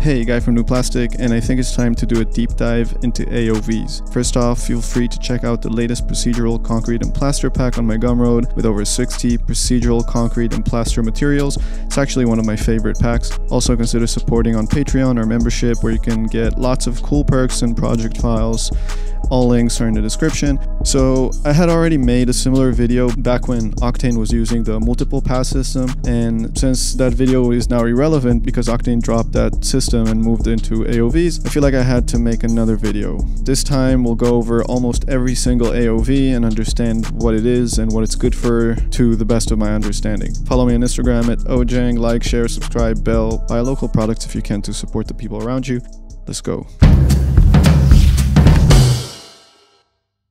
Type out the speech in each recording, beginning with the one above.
Hey, Guy from New Plastic, and I think it's time to do a deep dive into AOVs. First off, feel free to check out the latest procedural concrete and plaster pack on my Gumroad with over 60 procedural concrete and plaster materials. It's actually one of my favorite packs. Also consider supporting on Patreon or membership where you can get lots of cool perks and project files. All links are in the description. So I had already made a similar video back when Octane was using the multiple pass system and since that video is now irrelevant because Octane dropped that system and moved into AOVs, I feel like I had to make another video. This time we'll go over almost every single AOV and understand what it is and what it's good for to the best of my understanding. Follow me on Instagram at ojeng, like, share, subscribe, bell, buy local products if you can to support the people around you. Let's go.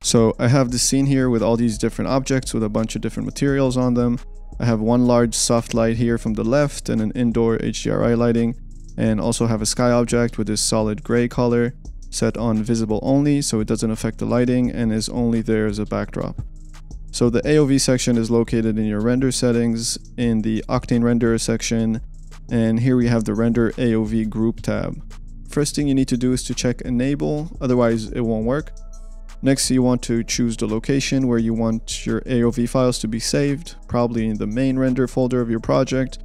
So I have this scene here with all these different objects with a bunch of different materials on them. I have one large soft light here from the left and an indoor HDRI lighting and also have a sky object with this solid gray color set on visible only so it doesn't affect the lighting and is only there as a backdrop. So the AOV section is located in your render settings in the Octane renderer section and here we have the render AOV group tab. First thing you need to do is to check enable otherwise it won't work. Next, you want to choose the location where you want your AOV files to be saved, probably in the main render folder of your project.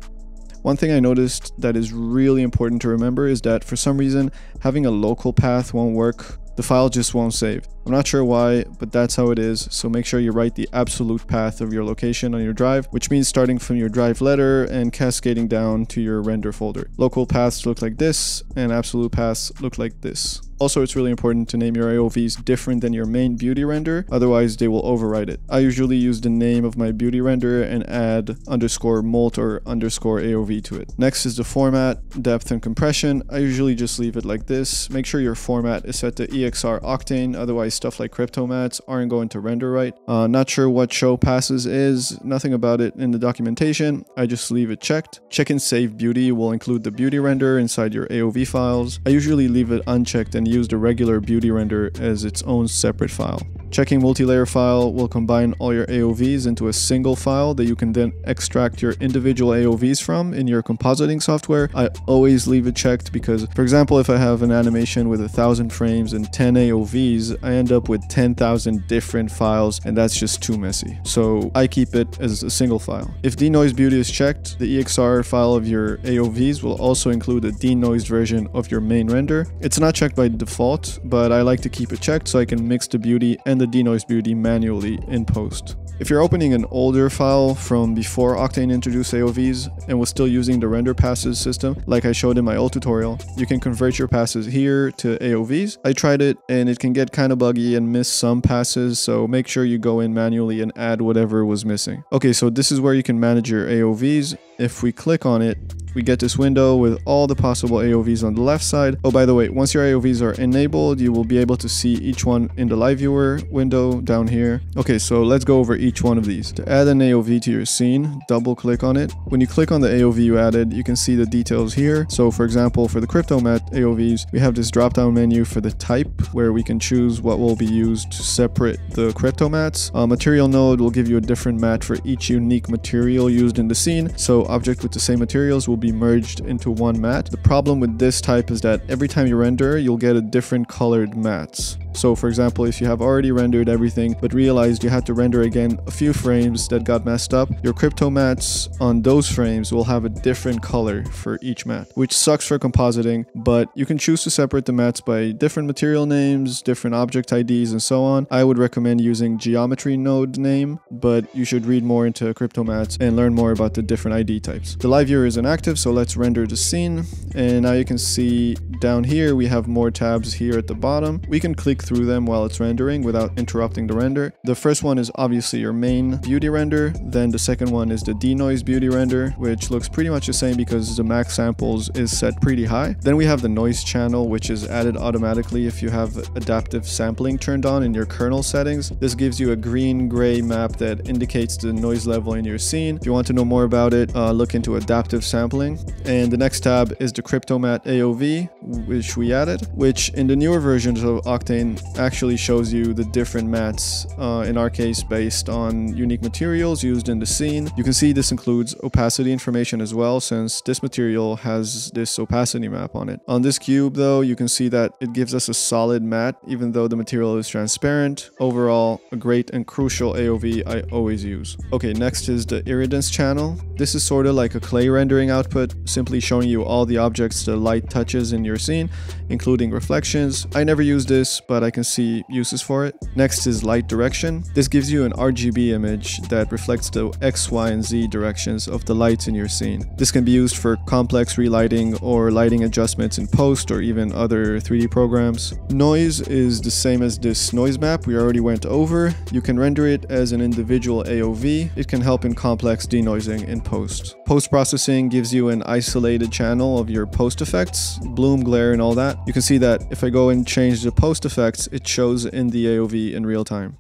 One thing I noticed that is really important to remember is that for some reason, having a local path won't work. The file just won't save. I'm not sure why, but that's how it is, so make sure you write the absolute path of your location on your drive, which means starting from your drive letter and cascading down to your render folder. Local paths look like this, and absolute paths look like this. Also, it's really important to name your AOVs different than your main beauty render, otherwise they will overwrite it. I usually use the name of my beauty render and add underscore molt or underscore AOV to it. Next is the format, depth and compression. I usually just leave it like this. Make sure your format is set to EXR Octane, otherwise stuff like Cryptomattes aren't going to render right. Uh, not sure what show passes is, nothing about it in the documentation. I just leave it checked. Check and save beauty will include the beauty render inside your AOV files. I usually leave it unchecked and use the regular beauty render as its own separate file. Checking multi-layer file will combine all your AOVs into a single file that you can then extract your individual AOVs from in your compositing software. I always leave it checked because, for example, if I have an animation with a thousand frames and 10 AOVs, I end up with 10,000 different files and that's just too messy. So I keep it as a single file. If denoise beauty is checked, the EXR file of your AOVs will also include a denoised version of your main render. It's not checked by default, but I like to keep it checked so I can mix the beauty and the denoise beauty manually in post. If you're opening an older file from before Octane introduced AOVs and was still using the render passes system, like I showed in my old tutorial, you can convert your passes here to AOVs. I tried it and it can get kind of buggy and miss some passes, so make sure you go in manually and add whatever was missing. Okay, so this is where you can manage your AOVs. If we click on it, we get this window with all the possible AOVs on the left side. Oh, by the way, once your AOVs are enabled, you will be able to see each one in the live viewer window down here. Okay, so let's go over each one of these. To add an AOV to your scene, double click on it. When you click on the AOV you added, you can see the details here. So for example, for the Cryptomatte AOVs, we have this drop down menu for the type where we can choose what will be used to separate the Cryptomattes. A material node will give you a different mat for each unique material used in the scene. So object with the same materials will be merged into one mat. The problem with this type is that every time you render, you'll get a different colored mats. So for example, if you have already rendered everything but realized you had to render again a few frames that got messed up, your cryptomattes on those frames will have a different color for each mat, which sucks for compositing, but you can choose to separate the mats by different material names, different object IDs, and so on. I would recommend using geometry node name, but you should read more into cryptomattes and learn more about the different ID types. The live viewer is inactive, so let's render the scene. And now you can see down here, we have more tabs here at the bottom. We can click through them while it's rendering without interrupting the render. The first one is obviously your main beauty render. Then the second one is the denoise beauty render, which looks pretty much the same because the max samples is set pretty high. Then we have the noise channel, which is added automatically if you have adaptive sampling turned on in your kernel settings. This gives you a green-gray map that indicates the noise level in your scene. If you want to know more about it, uh, look into adaptive sampling. And the next tab is the Cryptomatte AOV, which we added, which in the newer versions of Octane actually shows you the different mats, uh, in our case based on unique materials used in the scene. You can see this includes opacity information as well since this material has this opacity map on it. On this cube though, you can see that it gives us a solid mat even though the material is transparent. Overall, a great and crucial AOV I always use. Okay, next is the irradiance channel. This is sort of like a clay rendering output, simply showing you all the objects the light touches in your scene, including reflections. I never use this, but I can see uses for it. Next is light direction. This gives you an RGB image that reflects the X, Y, and Z directions of the lights in your scene. This can be used for complex relighting or lighting adjustments in post or even other 3D programs. Noise is the same as this noise map we already went over. You can render it as an individual AOV. It can help in complex denoising in post. Post-processing gives you an isolated channel of your post effects, bloom, glare, and all that. You can see that if I go and change the post effects, it shows in the AOV in real time.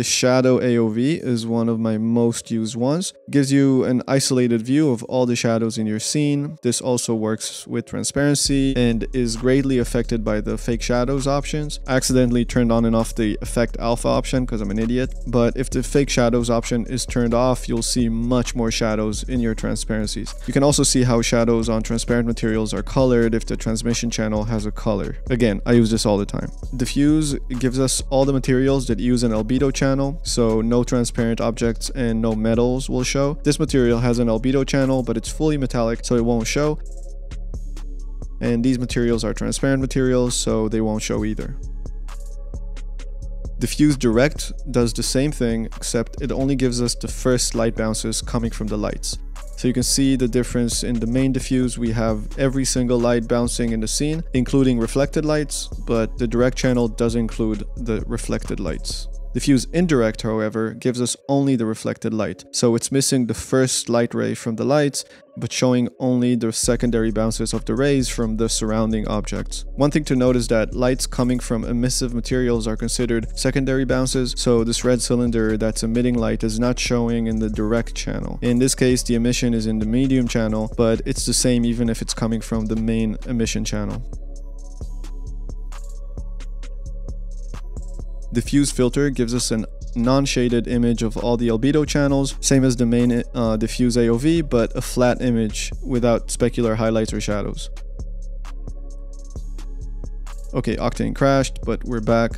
The shadow AOV is one of my most used ones. Gives you an isolated view of all the shadows in your scene. This also works with transparency and is greatly affected by the fake shadows options. I accidentally turned on and off the effect alpha option because I'm an idiot. But if the fake shadows option is turned off, you'll see much more shadows in your transparencies. You can also see how shadows on transparent materials are colored if the transmission channel has a color. Again, I use this all the time. Diffuse gives us all the materials that use an albedo channel, so no transparent objects and no metals will show. This material has an albedo channel, but it's fully metallic, so it won't show. And these materials are transparent materials, so they won't show either. Diffuse Direct does the same thing, except it only gives us the first light bounces coming from the lights. So you can see the difference in the main diffuse. We have every single light bouncing in the scene, including reflected lights, but the direct channel does include the reflected lights. Diffuse indirect, however, gives us only the reflected light, so it's missing the first light ray from the lights, but showing only the secondary bounces of the rays from the surrounding objects. One thing to note is that lights coming from emissive materials are considered secondary bounces, so this red cylinder that's emitting light is not showing in the direct channel. In this case, the emission is in the medium channel, but it's the same even if it's coming from the main emission channel. Diffuse filter gives us an non-shaded image of all the albedo channels, same as the main uh, diffuse AOV, but a flat image without specular highlights or shadows. Okay, Octane crashed, but we're back.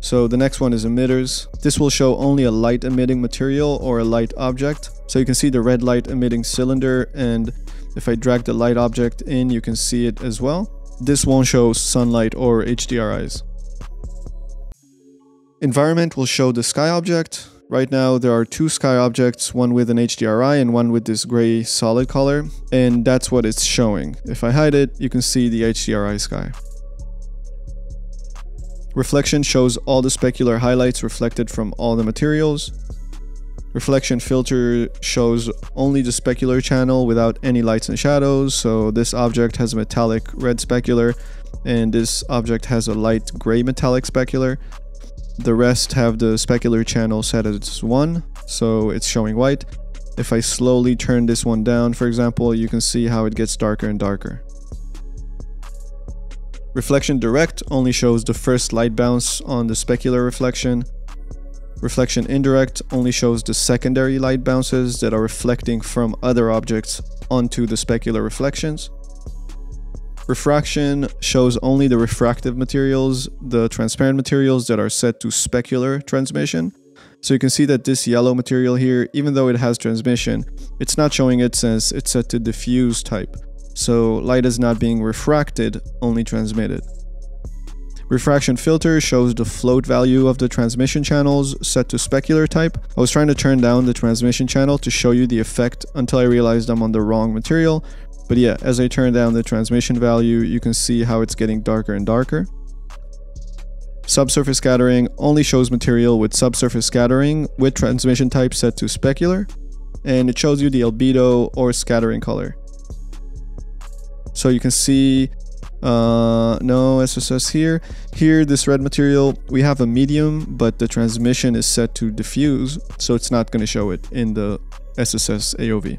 So the next one is emitters. This will show only a light emitting material or a light object. So you can see the red light emitting cylinder and if I drag the light object in, you can see it as well. This won't show sunlight or HDRIs. Environment will show the sky object. Right now there are two sky objects, one with an HDRI and one with this gray solid color, and that's what it's showing. If I hide it, you can see the HDRI sky. Reflection shows all the specular highlights reflected from all the materials. Reflection filter shows only the specular channel without any lights and shadows, so this object has a metallic red specular, and this object has a light gray metallic specular. The rest have the specular channel set as 1, so it's showing white. If I slowly turn this one down, for example, you can see how it gets darker and darker. Reflection direct only shows the first light bounce on the specular reflection. Reflection indirect only shows the secondary light bounces that are reflecting from other objects onto the specular reflections. Refraction shows only the refractive materials, the transparent materials that are set to specular transmission. So you can see that this yellow material here, even though it has transmission, it's not showing it since it's set to diffuse type. So light is not being refracted, only transmitted. Refraction filter shows the float value of the transmission channels set to specular type. I was trying to turn down the transmission channel to show you the effect until I realized I'm on the wrong material. But yeah, as I turn down the transmission value, you can see how it's getting darker and darker. Subsurface scattering only shows material with subsurface scattering with transmission type set to specular, and it shows you the albedo or scattering color. So you can see, uh, no SSS here. Here, this red material, we have a medium, but the transmission is set to diffuse, so it's not going to show it in the SSS AOV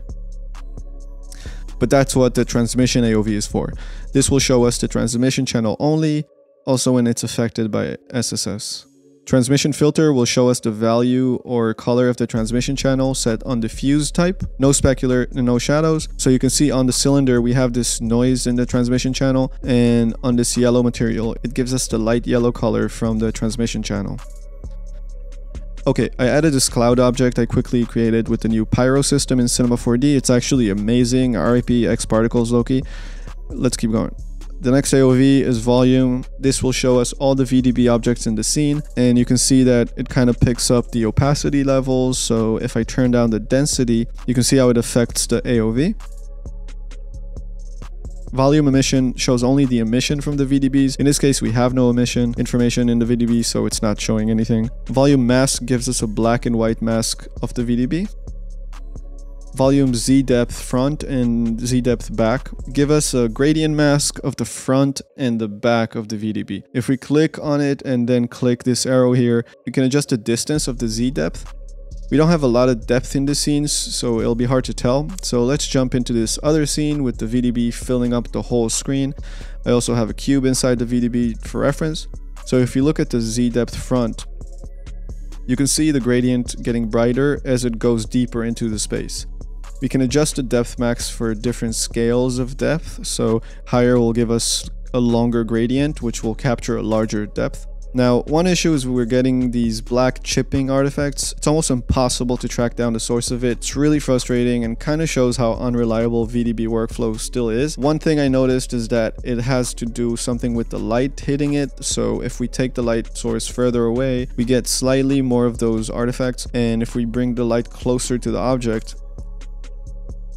but that's what the transmission AOV is for. This will show us the transmission channel only, also when it's affected by SSS. Transmission filter will show us the value or color of the transmission channel set on the diffuse type, no specular and no shadows. So you can see on the cylinder we have this noise in the transmission channel and on this yellow material it gives us the light yellow color from the transmission channel. Okay, I added this cloud object I quickly created with the new Pyro system in Cinema 4D. It's actually amazing, RIP X Particles Loki. Let's keep going. The next AOV is volume. This will show us all the VDB objects in the scene and you can see that it kind of picks up the opacity levels. So if I turn down the density, you can see how it affects the AOV. Volume emission shows only the emission from the VDBs. In this case, we have no emission information in the VDB, so it's not showing anything. Volume mask gives us a black and white mask of the VDB volume Z depth front and Z depth back give us a gradient mask of the front and the back of the VDB. If we click on it and then click this arrow here, we can adjust the distance of the Z depth. We don't have a lot of depth in the scenes, so it'll be hard to tell. So let's jump into this other scene with the VDB filling up the whole screen. I also have a cube inside the VDB for reference. So if you look at the Z depth front, you can see the gradient getting brighter as it goes deeper into the space. We can adjust the depth max for different scales of depth. So higher will give us a longer gradient, which will capture a larger depth. Now, one issue is we're getting these black chipping artifacts. It's almost impossible to track down the source of it. It's really frustrating and kind of shows how unreliable VDB workflow still is. One thing I noticed is that it has to do something with the light hitting it. So if we take the light source further away, we get slightly more of those artifacts. And if we bring the light closer to the object,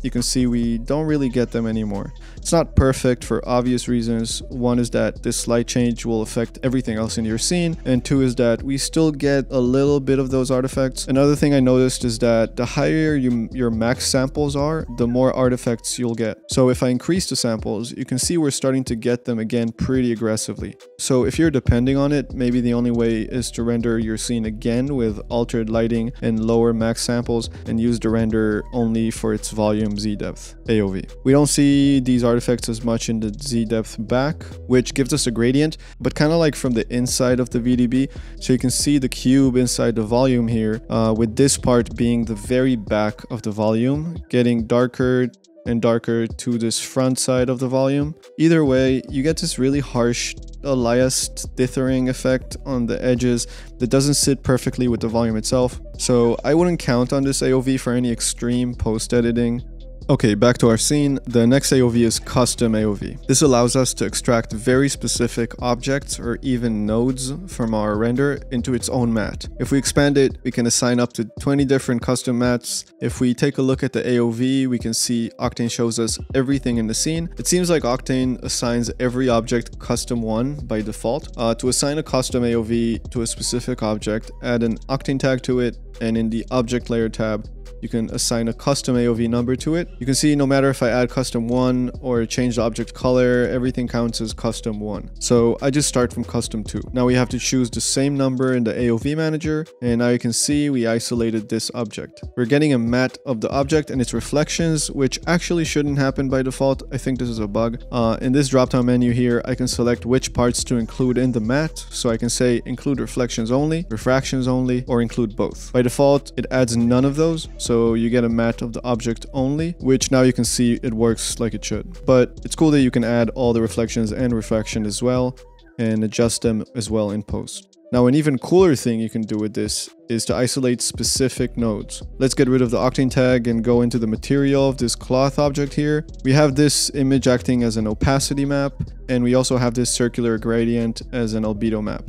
you can see we don't really get them anymore. It's not perfect for obvious reasons. One is that this slight change will affect everything else in your scene, and two is that we still get a little bit of those artifacts. Another thing I noticed is that the higher you, your max samples are, the more artifacts you'll get. So if I increase the samples, you can see we're starting to get them again pretty aggressively. So if you're depending on it, maybe the only way is to render your scene again with altered lighting and lower max samples and use the render only for its volume Z depth AOV. We don't see these artifacts as much in the Z depth back, which gives us a gradient, but kind of like from the inside of the VDB. So you can see the cube inside the volume here, uh, with this part being the very back of the volume, getting darker and darker to this front side of the volume. Either way, you get this really harsh aliased dithering effect on the edges that doesn't sit perfectly with the volume itself. So I wouldn't count on this AOV for any extreme post editing. Okay, back to our scene. The next AOV is custom AOV. This allows us to extract very specific objects or even nodes from our render into its own mat. If we expand it, we can assign up to 20 different custom mats. If we take a look at the AOV, we can see Octane shows us everything in the scene. It seems like Octane assigns every object custom one by default. Uh, to assign a custom AOV to a specific object, add an Octane tag to it, and in the object layer tab, you can assign a custom AOV number to it. You can see no matter if I add custom 1 or change the object color, everything counts as custom 1. So I just start from custom 2. Now we have to choose the same number in the AOV manager and now you can see we isolated this object. We're getting a mat of the object and its reflections which actually shouldn't happen by default. I think this is a bug. Uh, in this drop down menu here I can select which parts to include in the mat. So I can say include reflections only, refractions only, or include both. By default it adds none of those. So so you get a matte of the object only, which now you can see it works like it should. But it's cool that you can add all the reflections and refraction as well and adjust them as well in post. Now an even cooler thing you can do with this is to isolate specific nodes. Let's get rid of the octane tag and go into the material of this cloth object here. We have this image acting as an opacity map and we also have this circular gradient as an albedo map.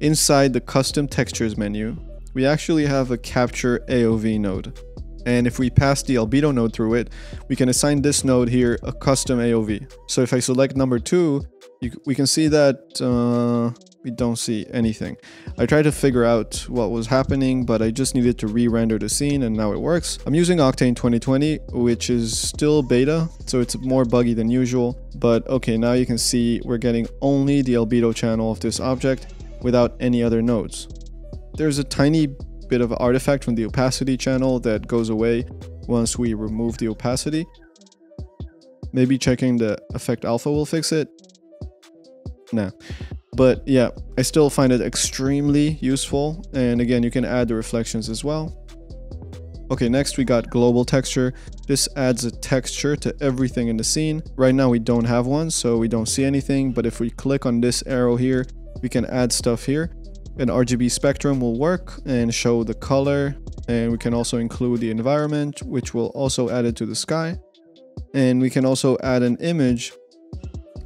Inside the custom textures menu, we actually have a capture AOV node. And if we pass the albedo node through it, we can assign this node here a custom AOV. So if I select number two, you, we can see that uh, we don't see anything. I tried to figure out what was happening, but I just needed to re-render the scene and now it works. I'm using Octane 2020, which is still beta, so it's more buggy than usual. But okay, now you can see we're getting only the albedo channel of this object without any other nodes. There's a tiny bit of artifact from the opacity channel that goes away once we remove the opacity. Maybe checking the effect alpha will fix it. Nah. But yeah, I still find it extremely useful. And again, you can add the reflections as well. Okay, next we got global texture. This adds a texture to everything in the scene. Right now we don't have one, so we don't see anything. But if we click on this arrow here, we can add stuff here. An RGB spectrum will work and show the color. And we can also include the environment, which will also add it to the sky. And we can also add an image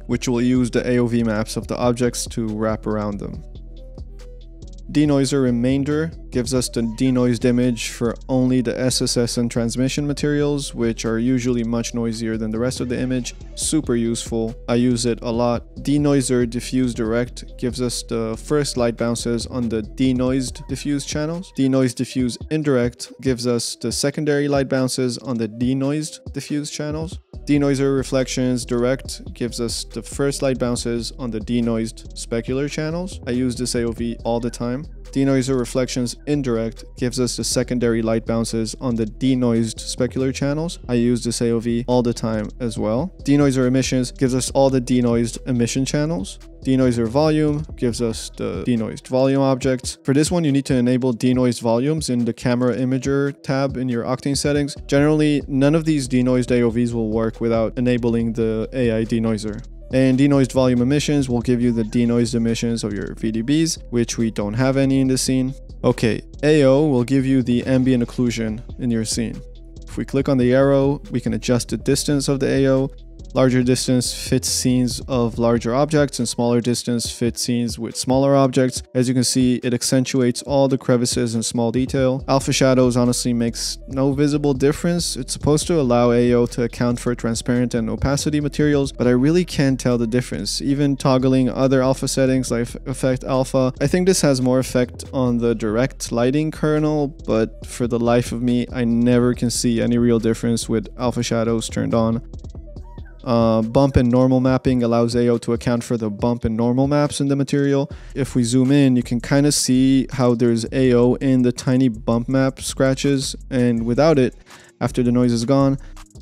which will use the AOV maps of the objects to wrap around them. Denoiser remainder gives us the denoised image for only the SSS and transmission materials, which are usually much noisier than the rest of the image. Super useful. I use it a lot. Denoiser diffuse direct gives us the first light bounces on the denoised diffuse channels. Denoised diffuse indirect gives us the secondary light bounces on the denoised diffuse channels. Denoiser reflections direct gives us the first light bounces on the denoised specular channels. I use this AOV all the time. Denoiser reflections indirect gives us the secondary light bounces on the denoised specular channels. I use this AOV all the time as well. Denoiser emissions gives us all the denoised emission channels. Denoiser volume gives us the denoised volume objects. For this one, you need to enable denoised volumes in the camera imager tab in your Octane settings. Generally, none of these denoised AOVs will work without enabling the AI denoiser. And denoised volume emissions will give you the denoised emissions of your VDBs, which we don't have any in the scene. Okay, AO will give you the ambient occlusion in your scene. If we click on the arrow, we can adjust the distance of the AO Larger distance fits scenes of larger objects and smaller distance fits scenes with smaller objects. As you can see, it accentuates all the crevices and small detail. Alpha shadows honestly makes no visible difference. It's supposed to allow AO to account for transparent and opacity materials, but I really can't tell the difference. Even toggling other alpha settings like effect alpha, I think this has more effect on the direct lighting kernel, but for the life of me, I never can see any real difference with alpha shadows turned on. Uh, bump and normal mapping allows AO to account for the bump and normal maps in the material. If we zoom in, you can kind of see how there's AO in the tiny bump map scratches, and without it, after the noise is gone,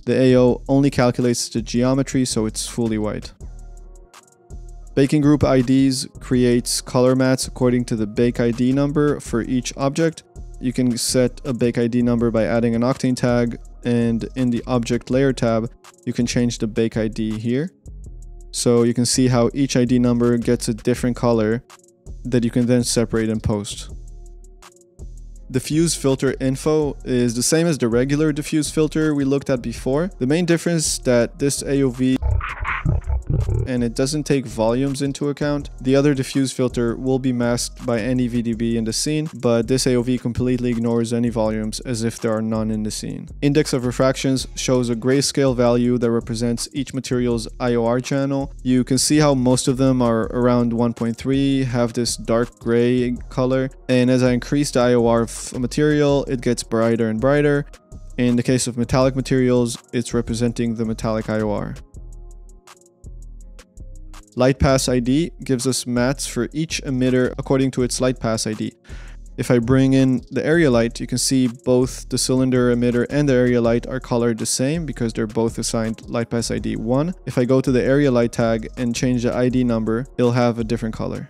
the AO only calculates the geometry so it's fully white. Baking group IDs creates color mats according to the bake ID number for each object. You can set a bake ID number by adding an Octane tag and in the object layer tab, you can change the bake ID here. So you can see how each ID number gets a different color that you can then separate and post. Diffuse filter info is the same as the regular diffuse filter we looked at before. The main difference that this AOV and it doesn't take volumes into account. The other diffuse filter will be masked by any VDB in the scene, but this AOV completely ignores any volumes as if there are none in the scene. Index of refractions shows a grayscale value that represents each material's IOR channel. You can see how most of them are around 1.3, have this dark gray color, and as I increase the IOR of a material, it gets brighter and brighter. In the case of metallic materials, it's representing the metallic IOR. Light pass ID gives us mats for each emitter according to its light pass ID. If I bring in the area light, you can see both the cylinder emitter and the area light are colored the same because they're both assigned light pass ID 1. If I go to the area light tag and change the ID number, it'll have a different color.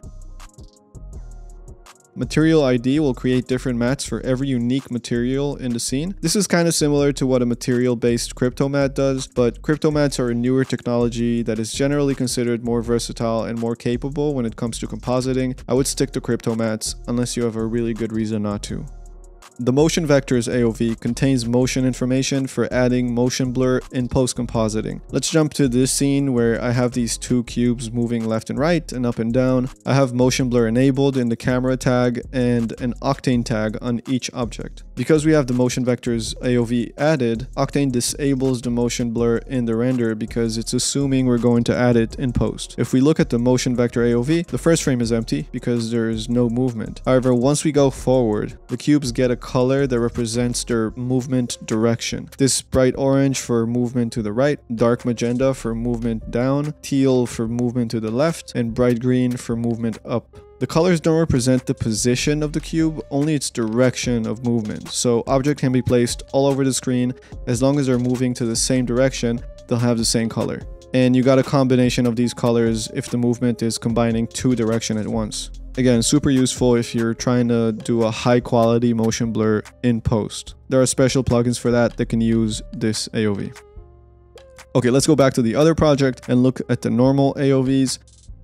Material ID will create different mats for every unique material in the scene. This is kind of similar to what a material-based cryptomatte does, but cryptomattes are a newer technology that is generally considered more versatile and more capable when it comes to compositing. I would stick to cryptomattes unless you have a really good reason not to. The motion vectors AOV contains motion information for adding motion blur in post-compositing. Let's jump to this scene where I have these two cubes moving left and right and up and down. I have motion blur enabled in the camera tag and an Octane tag on each object. Because we have the motion vectors AOV added, Octane disables the motion blur in the render because it's assuming we're going to add it in post. If we look at the motion vector AOV, the first frame is empty because there is no movement. However, once we go forward, the cubes get a color that represents their movement direction. This bright orange for movement to the right, dark magenta for movement down, teal for movement to the left, and bright green for movement up. The colors don't represent the position of the cube, only its direction of movement. So object can be placed all over the screen as long as they're moving to the same direction, they'll have the same color. And you got a combination of these colors if the movement is combining two direction at once. Again, super useful if you're trying to do a high quality motion blur in post. There are special plugins for that that can use this AOV. Okay, let's go back to the other project and look at the normal AOVs.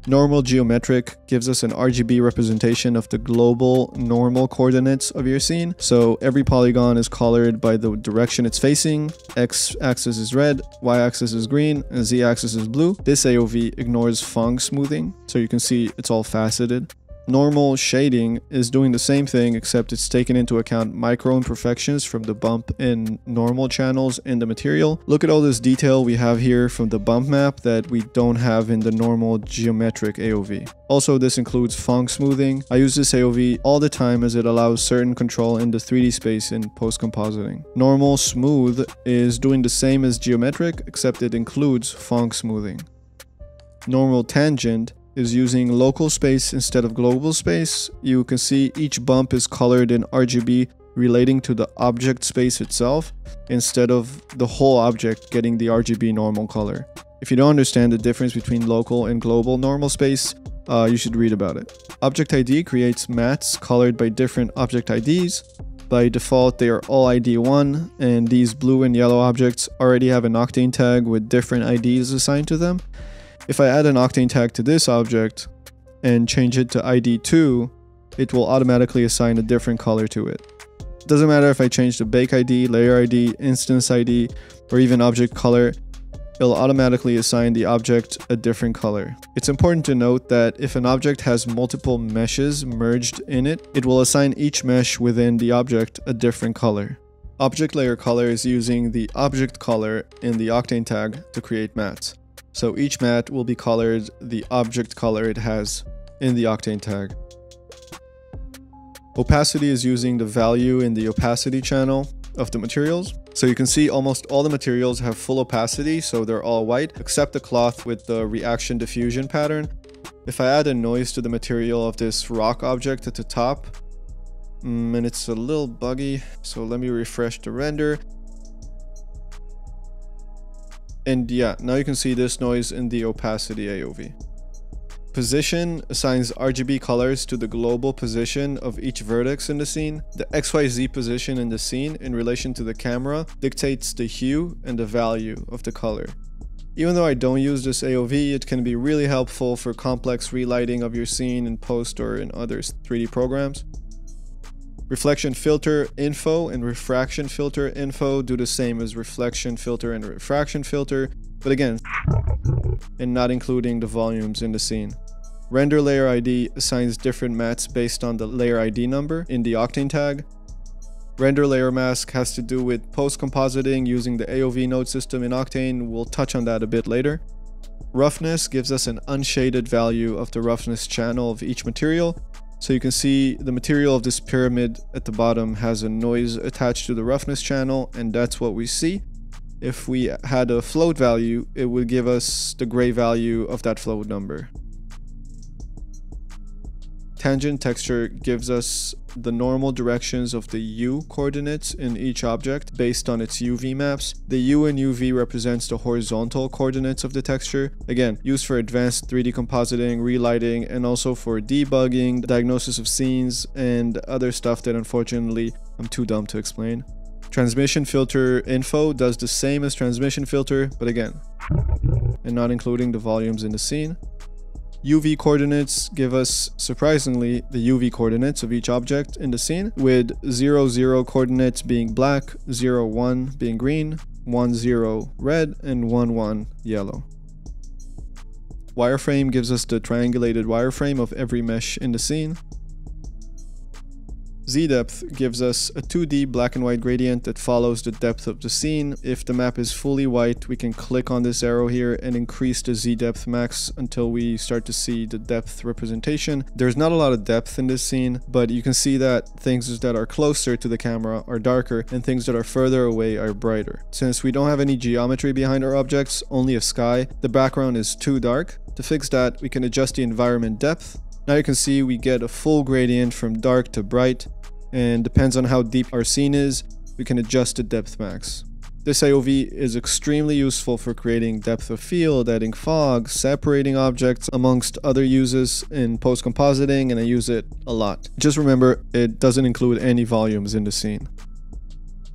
Normal geometric gives us an RGB representation of the global normal coordinates of your scene. So every polygon is colored by the direction it's facing. X axis is red, Y axis is green, and Z axis is blue. This AOV ignores Phong smoothing, so you can see it's all faceted. Normal shading is doing the same thing except it's taken into account micro imperfections from the bump in normal channels in the material. Look at all this detail we have here from the bump map that we don't have in the normal geometric AOV. Also, this includes Phong smoothing. I use this AOV all the time as it allows certain control in the 3D space in post-compositing. Normal smooth is doing the same as geometric except it includes Phong smoothing. Normal tangent is using local space instead of global space. You can see each bump is colored in RGB relating to the object space itself instead of the whole object getting the RGB normal color. If you don't understand the difference between local and global normal space, uh, you should read about it. Object ID creates mats colored by different object IDs. By default, they are all ID 1, and these blue and yellow objects already have an octane tag with different IDs assigned to them. If I add an octane tag to this object and change it to ID2, it will automatically assign a different color to it. It doesn't matter if I change the bake ID, layer ID, instance ID, or even object color, it'll automatically assign the object a different color. It's important to note that if an object has multiple meshes merged in it, it will assign each mesh within the object a different color. Object layer color is using the object color in the octane tag to create mats. So each mat will be colored the object color it has in the octane tag. Opacity is using the value in the opacity channel of the materials. So you can see almost all the materials have full opacity, so they're all white, except the cloth with the reaction diffusion pattern. If I add a noise to the material of this rock object at the top, mm, and it's a little buggy, so let me refresh the render. And yeah, now you can see this noise in the opacity AOV. Position assigns RGB colors to the global position of each vertex in the scene. The XYZ position in the scene in relation to the camera dictates the hue and the value of the color. Even though I don't use this AOV, it can be really helpful for complex relighting of your scene in post or in other 3D programs. Reflection filter info and refraction filter info do the same as reflection filter and refraction filter, but again, and not including the volumes in the scene. Render layer ID assigns different mats based on the layer ID number in the Octane tag. Render layer mask has to do with post-compositing using the AOV node system in Octane, we'll touch on that a bit later. Roughness gives us an unshaded value of the roughness channel of each material, so you can see the material of this pyramid at the bottom has a noise attached to the roughness channel and that's what we see. If we had a float value, it would give us the gray value of that float number. Tangent texture gives us the normal directions of the U coordinates in each object based on its UV maps. The U and UV represents the horizontal coordinates of the texture. Again, used for advanced 3D compositing, relighting, and also for debugging, diagnosis of scenes, and other stuff that unfortunately I'm too dumb to explain. Transmission filter info does the same as transmission filter, but again, and not including the volumes in the scene. UV coordinates give us, surprisingly, the UV coordinates of each object in the scene, with 0, 0 coordinates being black, 0, 1 being green, 1, 0 red, and 1, 1 yellow. Wireframe gives us the triangulated wireframe of every mesh in the scene, Z-depth gives us a 2D black and white gradient that follows the depth of the scene. If the map is fully white, we can click on this arrow here and increase the Z-depth max until we start to see the depth representation. There's not a lot of depth in this scene, but you can see that things that are closer to the camera are darker and things that are further away are brighter. Since we don't have any geometry behind our objects, only a sky, the background is too dark. To fix that, we can adjust the environment depth now you can see we get a full gradient from dark to bright and depends on how deep our scene is, we can adjust the depth max. This AOV is extremely useful for creating depth of field, adding fog, separating objects, amongst other uses in post-compositing, and I use it a lot. Just remember, it doesn't include any volumes in the scene.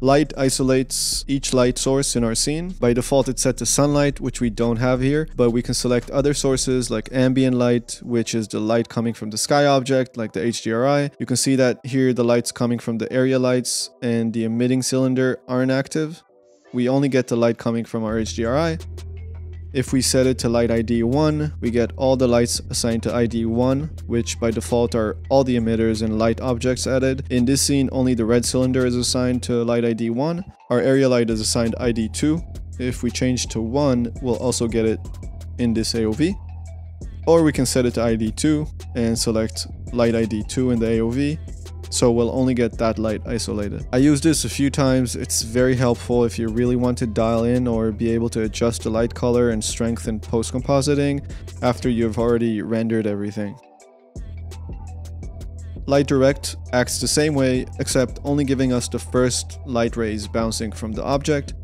Light isolates each light source in our scene. By default, it's set to sunlight, which we don't have here, but we can select other sources like ambient light, which is the light coming from the sky object, like the HDRI. You can see that here the lights coming from the area lights and the emitting cylinder aren't active. We only get the light coming from our HDRI. If we set it to light ID 1, we get all the lights assigned to ID 1, which by default are all the emitters and light objects added. In this scene, only the red cylinder is assigned to light ID 1. Our area light is assigned ID 2. If we change to 1, we'll also get it in this AOV. Or we can set it to ID 2 and select light ID 2 in the AOV so we'll only get that light isolated. I use this a few times, it's very helpful if you really want to dial in or be able to adjust the light color and strength in post-compositing after you've already rendered everything. Light Direct acts the same way, except only giving us the first light rays bouncing from the object,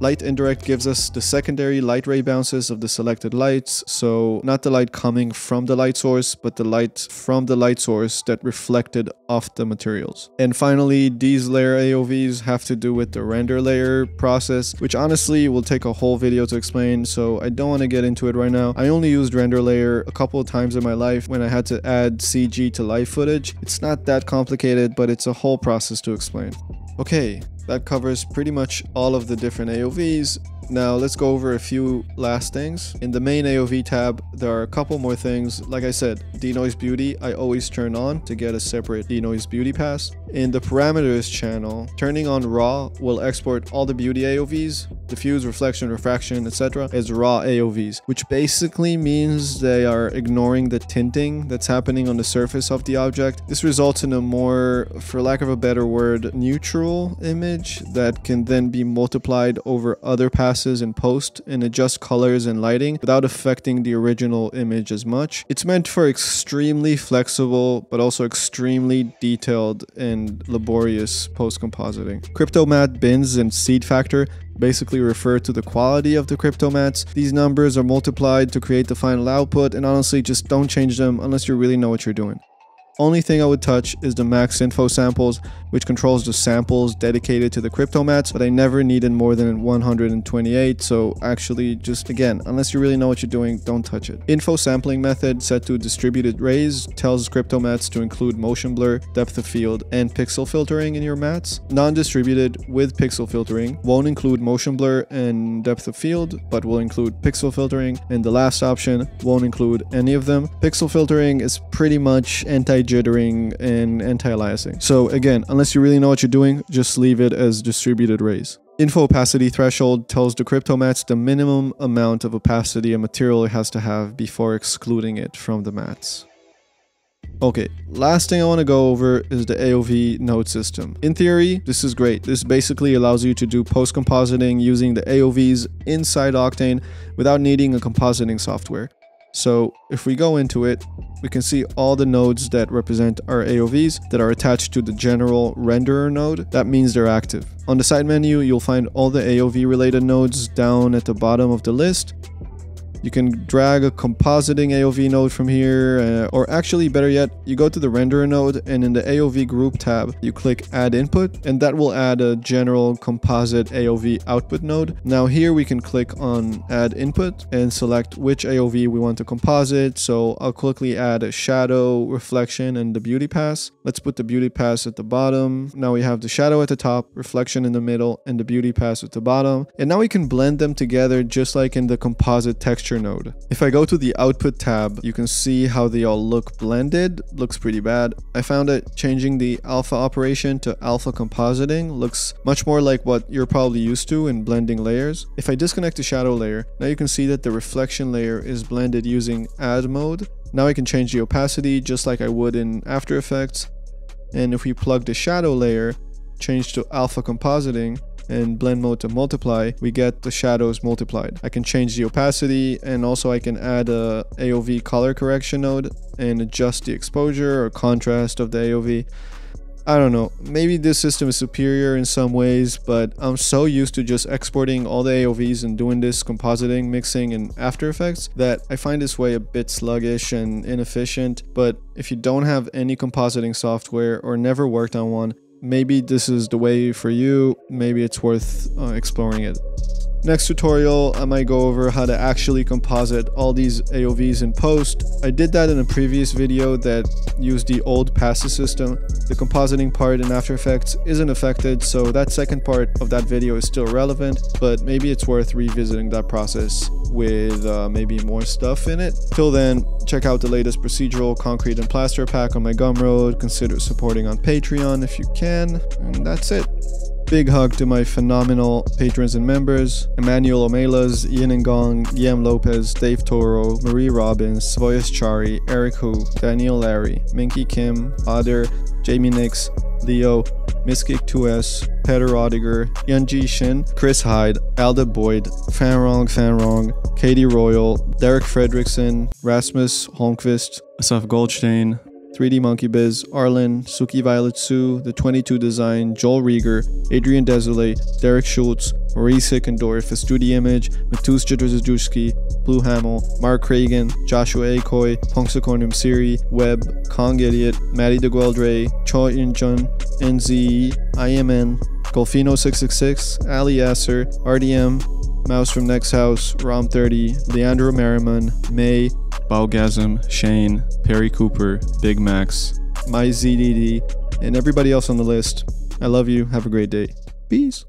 Light indirect gives us the secondary light ray bounces of the selected lights, so not the light coming from the light source, but the light from the light source that reflected off the materials. And finally, these layer AOVs have to do with the render layer process, which honestly will take a whole video to explain, so I don't want to get into it right now. I only used render layer a couple of times in my life when I had to add CG to live footage. It's not that complicated, but it's a whole process to explain. Okay, that covers pretty much all of the different AOVs. Now let's go over a few last things. In the main AOV tab, there are a couple more things. Like I said, denoise beauty, I always turn on to get a separate denoise beauty pass. In the parameters channel, turning on raw will export all the beauty AOVs, diffuse, reflection, refraction, etc. as raw AOVs, which basically means they are ignoring the tinting that's happening on the surface of the object. This results in a more, for lack of a better word, neutral image that can then be multiplied over other passes in post and adjust colors and lighting without affecting the original image as much. It's meant for extremely flexible but also extremely detailed and laborious post-compositing. Cryptomatte bins and seed factor basically refer to the quality of the cryptomattes. These numbers are multiplied to create the final output and honestly just don't change them unless you really know what you're doing. Only thing I would touch is the max info samples, which controls the samples dedicated to the cryptomattes, but I never needed more than 128, so actually just again, unless you really know what you're doing, don't touch it. Info sampling method set to distributed rays tells cryptomattes to include motion blur, depth of field, and pixel filtering in your mats. Non-distributed with pixel filtering won't include motion blur and depth of field, but will include pixel filtering, and the last option won't include any of them. Pixel filtering is pretty much anti jittering, and anti-aliasing. So again, unless you really know what you're doing, just leave it as distributed rays. Info opacity threshold tells the cryptomattes the minimum amount of opacity a material has to have before excluding it from the mats. Okay, last thing I want to go over is the AOV node system. In theory, this is great. This basically allows you to do post-compositing using the AOVs inside Octane without needing a compositing software. So if we go into it, we can see all the nodes that represent our AOVs that are attached to the general renderer node. That means they're active. On the side menu, you'll find all the AOV related nodes down at the bottom of the list. You can drag a compositing AOV node from here, uh, or actually better yet, you go to the renderer node and in the AOV group tab, you click add input and that will add a general composite AOV output node. Now here we can click on add input and select which AOV we want to composite. So I'll quickly add a shadow, reflection, and the beauty pass. Let's put the beauty pass at the bottom. Now we have the shadow at the top, reflection in the middle, and the beauty pass at the bottom. And now we can blend them together just like in the composite texture texture node. If I go to the output tab, you can see how they all look blended. Looks pretty bad. I found that changing the alpha operation to alpha compositing looks much more like what you're probably used to in blending layers. If I disconnect the shadow layer, now you can see that the reflection layer is blended using add mode. Now I can change the opacity just like I would in After Effects. And if we plug the shadow layer, change to alpha compositing, and blend mode to multiply, we get the shadows multiplied. I can change the opacity and also I can add a AOV color correction node and adjust the exposure or contrast of the AOV. I don't know, maybe this system is superior in some ways, but I'm so used to just exporting all the AOVs and doing this compositing, mixing and After Effects that I find this way a bit sluggish and inefficient. But if you don't have any compositing software or never worked on one, maybe this is the way for you. Maybe it's worth uh, exploring it. Next tutorial, I might go over how to actually composite all these AOVs in post. I did that in a previous video that used the old passes system. The compositing part in After Effects isn't affected, so that second part of that video is still relevant, but maybe it's worth revisiting that process with uh, maybe more stuff in it. Till then, check out the latest procedural concrete and plaster pack on my Gumroad, consider supporting on Patreon if you can, and that's it. Big hug to my phenomenal patrons and members Emmanuel Omelas, Ian Ngong, Yam Lopez, Dave Toro, Marie Robbins, Svoyas Chari, Eric Hu, Daniel Larry, Minky Kim, Otter, Jamie Nix, Leo, Miskik 2S, Peter Odiger, Yunji Shin, Chris Hyde, Alda Boyd, Fanrong Fanrong, Katie Royal, Derek Fredrickson, Rasmus Holmqvist, Asaf Goldstein, 3D Monkey Biz, Arlen, Suki Violet Sue, The 22 Design, Joel Rieger, Adrian Desolé, Derek Schultz, Maurice Hickendorf, Studi Image, Matus Jadrzadjuski, Blue Hamel, Mark Cragen, Joshua Akoi, Punksacornium Siri, Webb, Kong Idiot, Maddie DeGueldre, Cho Injun, NZE, IMN, Golfino666, Ali Yasser, RDM, Mouse from Next House, Rom30, Leandro Merriman, May, Balgasm, Shane, Perry Cooper, Big Max, my ZDD, and everybody else on the list. I love you. Have a great day. Peace.